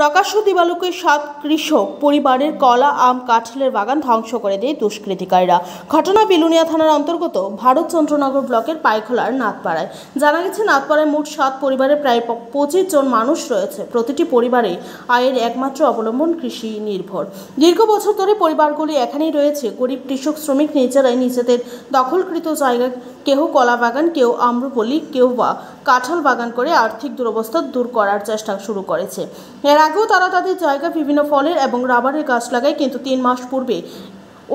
প্রকাশ্য দিবালুকে সাত কৃষক পরিবারের কলা, আম, কাঁঠালের বাগান ধ্বংস করে দেয় দুষ্কৃতিকারীরা। ঘটনা বিলুনিয়া থানার অন্তর্গত ভারতচন্দ্রনগর ব্লকের পাইখোলার নাথপাড়ায়। জানা গেছে, নাথপাড়ায় মোট সাত পরিবারের প্রায় পঁচিশ জন মানুষ রয়েছে। প্রতিটি পরিবারে আয়ের একমাত্র অবলম্বন কৃষি নির্ভর। দীর্ঘ বছর ধরে পরিবারগুলি এখানেই রয়েছে। গরিব কৃষক, শ্রমিক নিজেরাই নিজেদের দখলকৃত জায়গা কেউ কলা বাগান, কেউ আম্রপল্লী কেউ বা কাঁঠাল বাগান করে আর্থিক দুরবস্থা দূর করার চেষ্টা শুরু করেছে। এর আগেও তারা তাদের জায়গা বিভিন্ন ফলের এবং রাবারের গাছ লাগায়, কিন্তু তিন মাস পূর্বে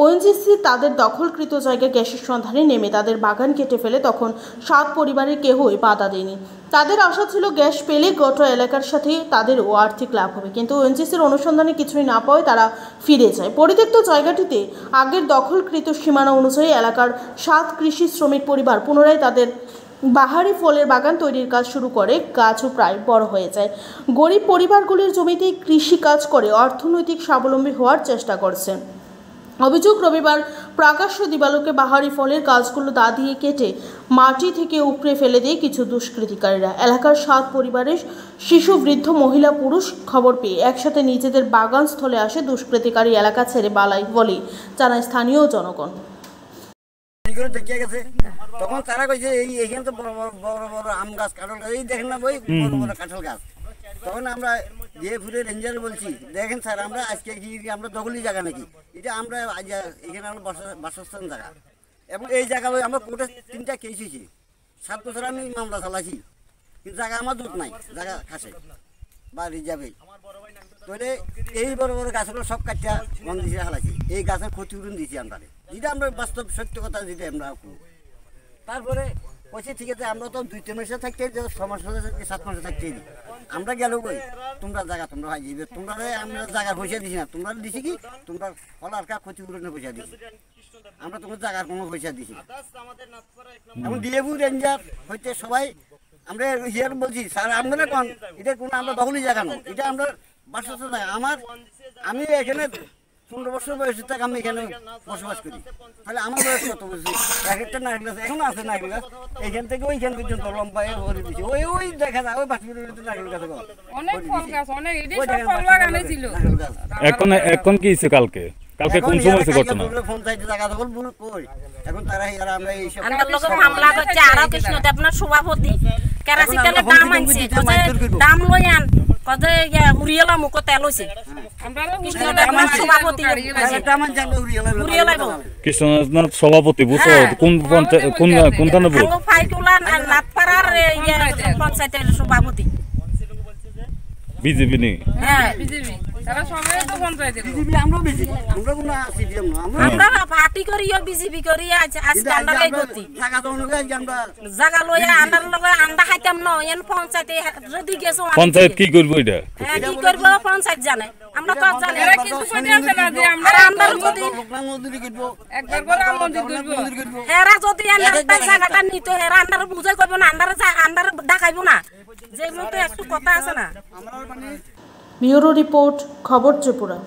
ওএনজিসি তাদের দখলকৃত জায়গায় গ্যাসের সন্ধানে নেমে তাদের বাগান কেটে ফেলে, তখন সাত পরিবারের কেহই বাধা দেয়নি। তাদের আশা ছিল গ্যাস পেলে গোটা এলাকার সাথে তাদেরও আর্থিক লাভ হবে, কিন্তু ওএনজিসির অনুসন্ধানে কিছুই না পাওয়ায় তারা ফিরে যায়। পরিত্যক্ত জায়গাটিতে আগের দখলকৃত সীমানা অনুযায়ী এলাকার সাত কৃষি শ্রমিক পরিবার পুনরায় তাদের বাহারি ফলের বাগান তৈরির কাজ শুরু করে, গাছও প্রায় বড় হয়ে যায়। গরিব পরিবারগুলির জমিতেই কৃষি কাজ করে, অর্থনৈতিক স্বাবলম্বী হওয়ার চেষ্টা করছে। অভিযোগ, রবিবার প্রকাশ্য দিবালোকে বাহারি ফলের গাছগুলো দা দিয়ে কেটে মাটি থেকে উপড়ে ফেলে দিয়ে কিছু দুষ্কৃতিকারীরা, এলাকার সাত পরিবারের শিশু বৃদ্ধ মহিলা পুরুষ খবর পেয়ে একসাথে নিজেদের বাগান স্থলে আসে দুষ্কৃতিকারী এলাকা ছেড়ে বালাই বলে জানায় স্থানীয় জনগণ। এগুলো দেখিয়ে গেছে। তখন তারা কইছে এই এইখানে তো বড় বড় বড় বড় আম গাছ কাঁঠাল গাছ এই দেখেন না ওই বড় বড় কাঁঠাল গাছ। তখন আমরা দিয়ে ঘুরে রেঞ্জার বলছি দেখেন স্যার আমরা আজকে কি আমরা দখলি জায়গা নাকি? এটা আমরা এখানে আমরা বাসা- বাসস্থান জায়গা। এবং এই জায়গা আমরা কোর্টে তিনটা কেস হয়েছি সাত বছর আমি মামলা চালাইছি কিন্তু জায়গা আমার দুধ নাই জায়গা খাসে বা রিজার্ভে। তাহলে এই বড় বড় গাছগুলো সব কাটিয়া বন দিছে হালাইছি। এই গাছের ক্ষতিপূরণ দিয়েছি আমরা। যেটা আমরা বাস্তব সত্য কথা যেটা আমরা। তারপরে বলছি ঠিক আছে, আমরা তো দুই তিন মাসে থাকতে ছ মাসে থাকতে, সাত মাসে থাকতে আমরা গেল কই? তোমরা জায়গা, তোমরা হাই যাবে তোমরা আমরা জায়গা পয়সা দিছি না, তোমরা দিছি কি? তোমরা ফলার কা ক্ষতিপূরণের পয়সা দিছি। আমরা তোমার জায়গার কোনো পয়সা দিছি। এখন ডিএবু রেঞ্জার হইতে সবাই, আমরা হিয়ার বলছি, স্যার আপনারা কোন, এটা কোনো আমরা দখলি জায়গা নয়। এটা আমরা বাসস্থান জায়গা। আমার, আমি এখানে পনেরো বছর বয়সের থেকে আমি এখানে বসবাস করি। তাহলে আমার বয়স কত বলছি এক একটা নারকেল গাছ এখনও আছে নারকেল গাছ এইখান থেকে ওইখান পর্যন্ত লম্বা করে দিচ্ছি ওই ওই দেখা যায় ওই ভিতরে নারকেল গাছ অনেক ফল গাছ অনেক ছিল এখন এখন কি হয়েছে কালকে? কালকে কোন সময় হয়েছে ঘটনা চাইতে জায়গা দখল বল কই? এখন তারা ইয়ারা আমরা এই সব আমার লোক মামলা করছে আরও কৃষ্ণতে আপনার সভাপতি কেরাসি এখন তেলের আমরা দাম আনছে। দাম লই আন। কত উড়িয়েলা মুখ তেল লাগল। কৃষ্ণনাথ সভাপতি বুঝছ হ্যাঁ। কোন কোন কোন থানা বুথ ইয়ে পঞ্চায়েতের সভাপতি। বিজেপি নেই হ্যাঁ। বিজেপি। তারা সবাই তো পঞ্চায়েতের লোক। বিজেপি আমরাও বেশি আমরা কোনো সিপিএম না আমরা আমরা পার্টি করিও বিজেপি করি আজ আজ কিন্তু আজকে আন্ডার আমরা গতি জায়গা তো অনুযায়ী আজকে আমরা জাগা লইয়া আন্ডার লগে আন্ডা খাইতাম ন এন পঞ্চায়েতে যদি গেছো আমি পঞ্চায়েত কি করবো এটা? হ্যাঁ, কি করবো? পঞ্চায়েত জানে। আমরা তো জানি। এরা কিন্তু কইতে আছে না যে আমরা আর আমরা যদি লোকনাথ মন্দিরে করবো একবার করে আম মন্দির জগন্নাথ তুলবো মন্দির করবো এরা যদি আন্ডার জায়গাটা নিত এরা আন্ডার বুঝাই করবো না আন্ডার আন্ডার দেখাইবো না। যে মতো একটু কথা আছে না। আমরা মানে ব্যুরো রিপোর্ট খবর ত্রিপুরা।